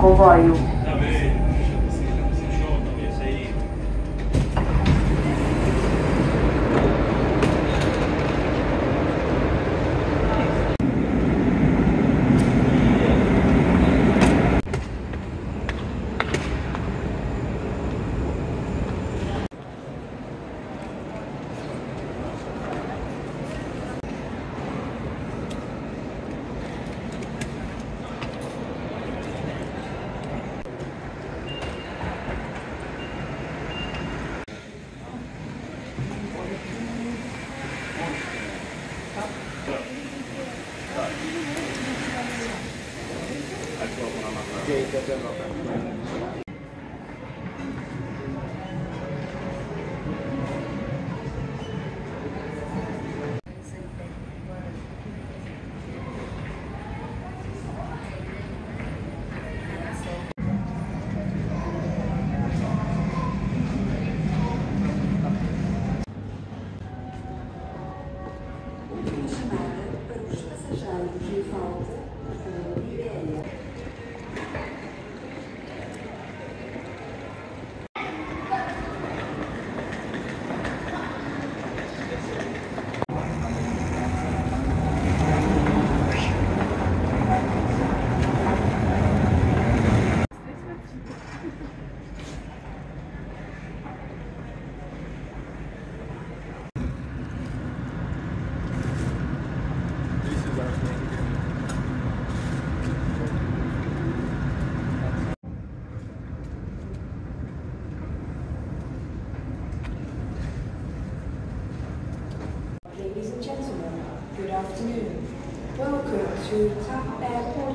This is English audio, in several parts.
comboio.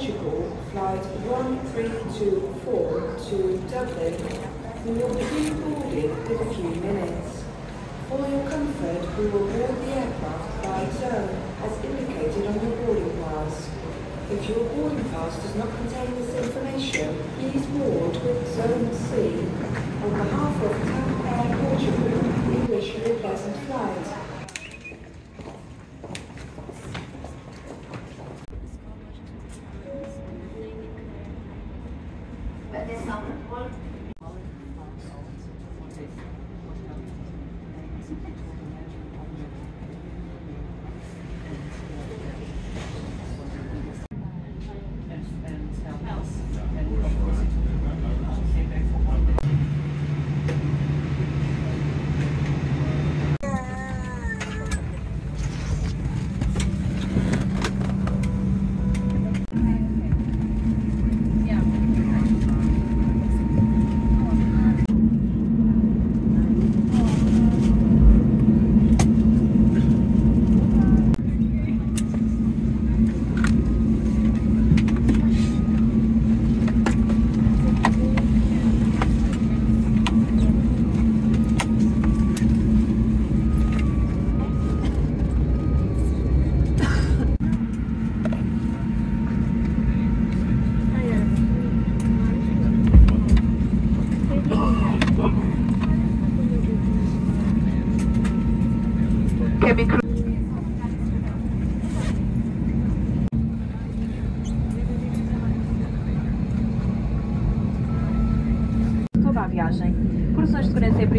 Portugal flight 1324 to Dublin. We will begin boarding in a few minutes. For your comfort, we will board the aircraft by zone as indicated on your boarding pass. If your boarding pass does not contain this information, please board with Zone C. On behalf of TAP Air Portugal, we wish you a pleasant flight.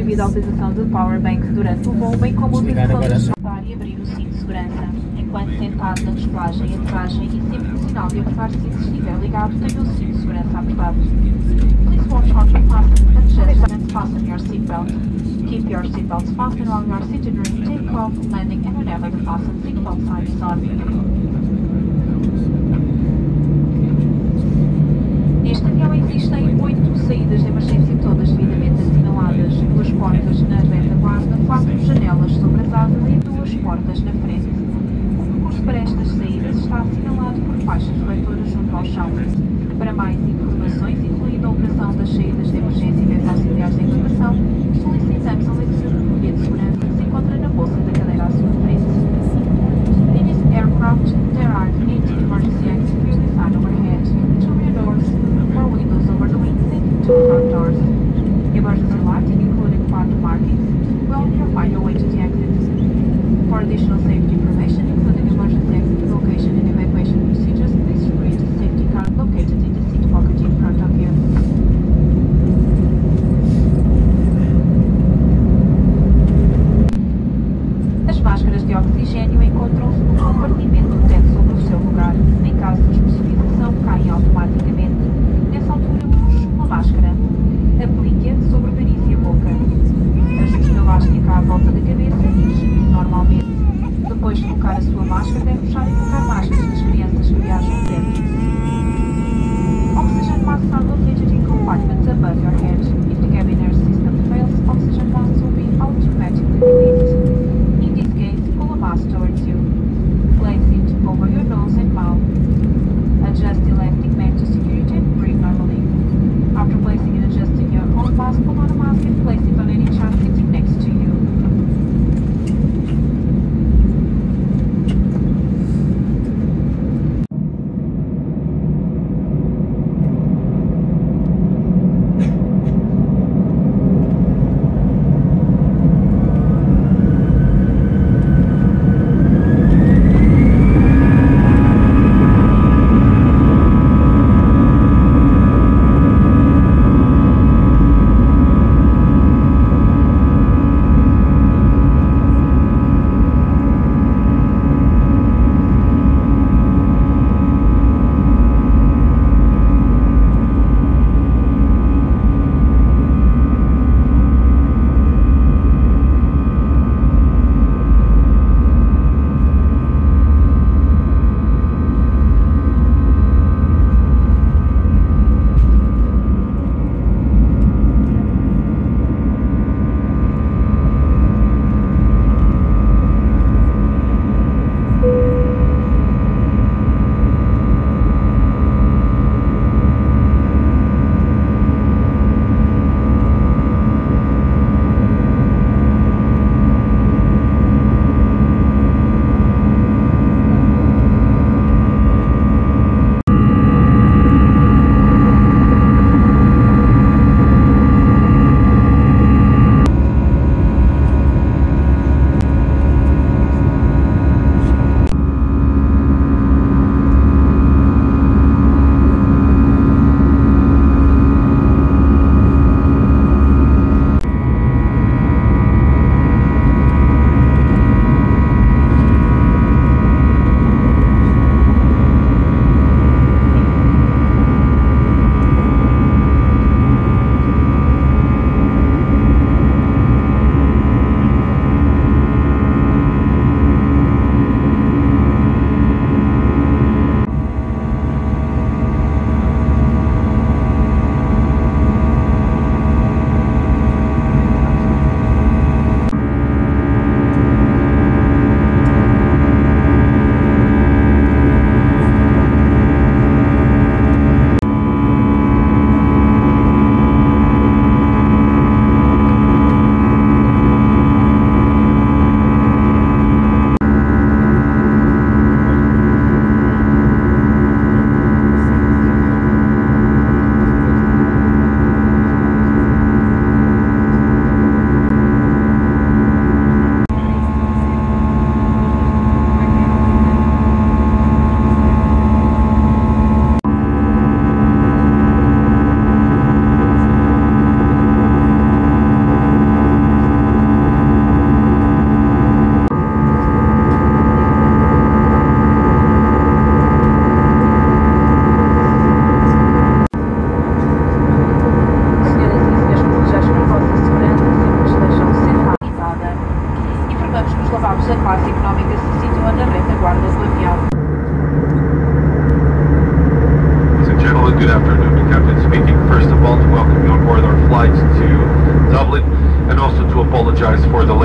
Proibida a utilização de powerbanks durante o voo, bem como a utilização de desmontar e abrir o cinto de segurança. Enquanto sentado na descolagem e aterragem e sempre funcional de apertar-se se estiver ligado, tenha o cinto de segurança apertado. Please watch how to fasten adjust and fasten your seatbelt. Keep your seatbelts fastened while you are seated during takeoff, landing and whenever the fasten seatbelt sign is on.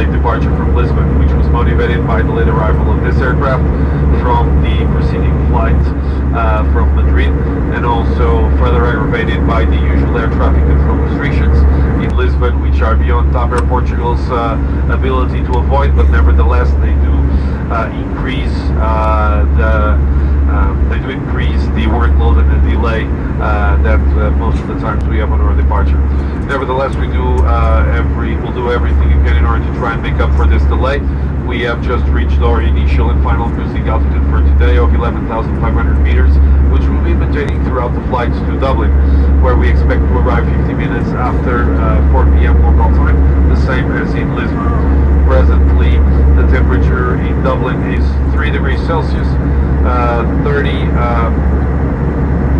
Late departure from Lisbon, which was motivated by the late arrival of this aircraft from the preceding flight uh, from Madrid and also further aggravated by the usual air traffic control restrictions in Lisbon, which are beyond TAP Air Portugal's uh, ability to avoid, but nevertheless they do uh, increase uh, the um, they do increase the workload and the delay uh, that uh, most of the times we have on our departure. Nevertheless, we do uh, every we'll do everything we can in order to try and make up for this delay. We have just reached our initial and final cruising altitude for today of 11,500 meters, which we'll be maintaining throughout the flights to Dublin, where we expect to arrive 50 minutes after uh, 4 p.m. local time, the same as in Lisbon. Presently, temperature in Dublin is 3 degrees Celsius, uh, 30, uh,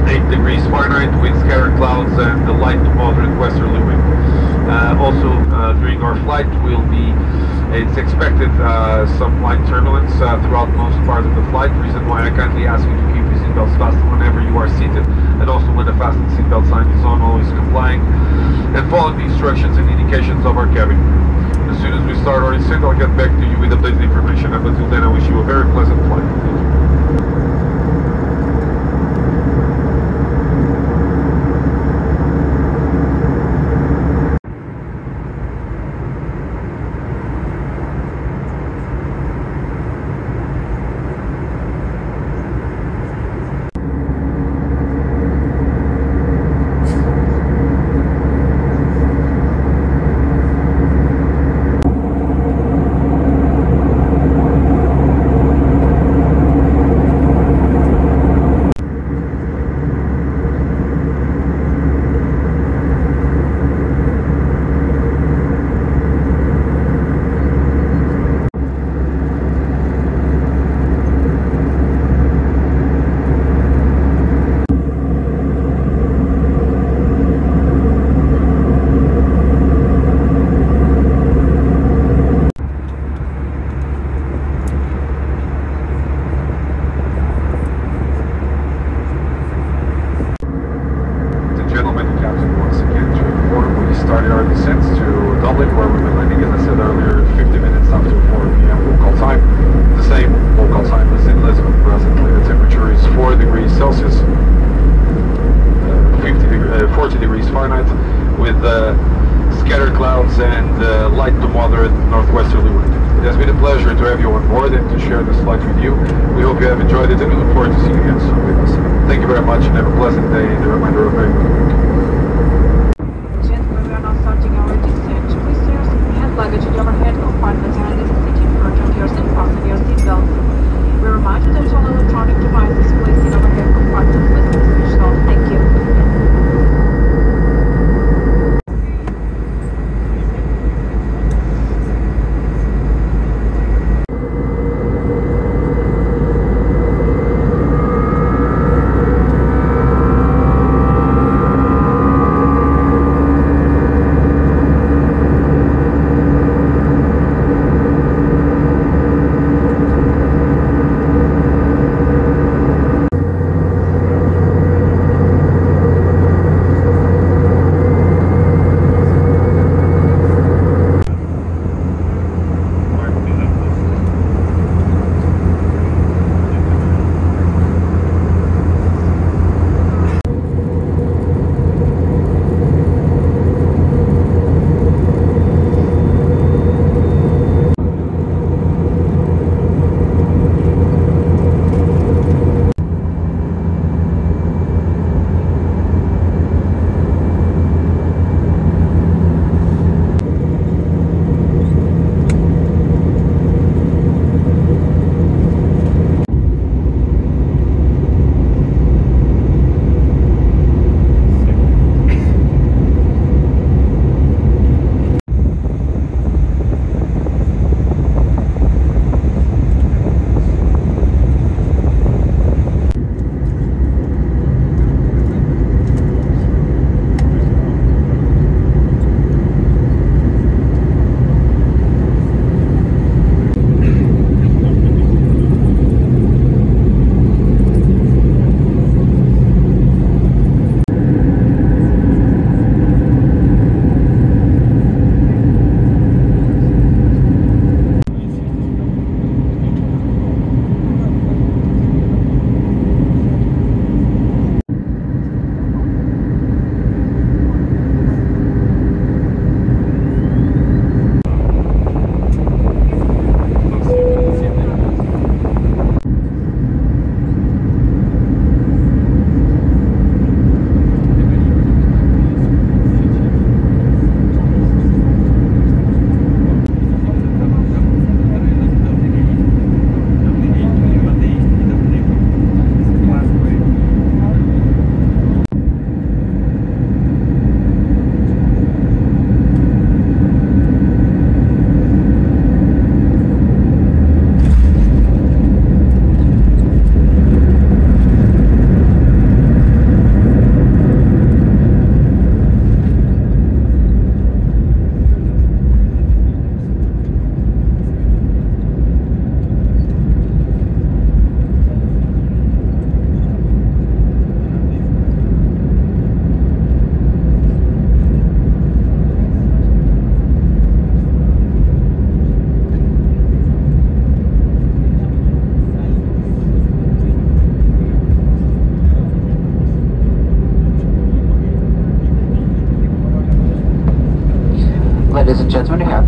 8 degrees Fahrenheit with scattered clouds and the light to moderate westerly wind. Uh, also, uh, during our flight, we'll be, it's expected uh, some light turbulence uh, throughout most part of the flight, reason why I kindly ask you to keep your seatbelts fastened whenever you are seated, and also when the fasten seatbelt sign is on, always complying, and following the instructions and indications of our cabin crew. As soon as we start our descent, I'll get back to you with updated information, and until then, I wish you a very pleasant flight. Thank you. Ladies and gentlemen, the captain once again to inform we started our descent to Dublin where we will landing, as I said earlier, 50 minutes after 4 p.m. local time. The same local time as in Lisbon. Presently the temperature is 4 degrees Celsius, uh, 50 deg- uh, 40 degrees Fahrenheit with uh, scattered clouds and uh, light to moderate northwesterly wind. It has been a pleasure to have you on board and to share this flight with you. We hope you have enjoyed it and we look forward to seeing you again soon with us. Thank you very much and have a pleasant day. And the remainder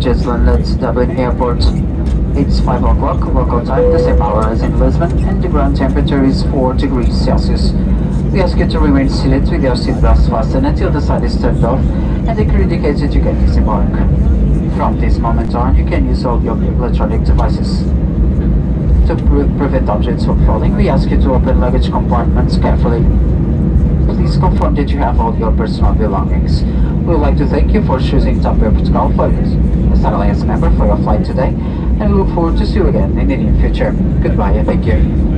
just landed Dublin Airport. It's 5 o'clock local time, the same hour as in Lisbon, and the ground temperature is 4 degrees Celsius. We ask you to remain seated with your seatbelts fastened until the side is turned off and the crew indicates that you can disembark. From this moment on, you can use all your electronic devices. To pre prevent objects from falling, we ask you to open luggage compartments carefully. Please confirm that you have all your personal belongings. We would like to thank you for choosing TAP Air Portugal for a Star Alliance member for your flight today, and we look forward to see you again in the near future. Goodbye and thank you.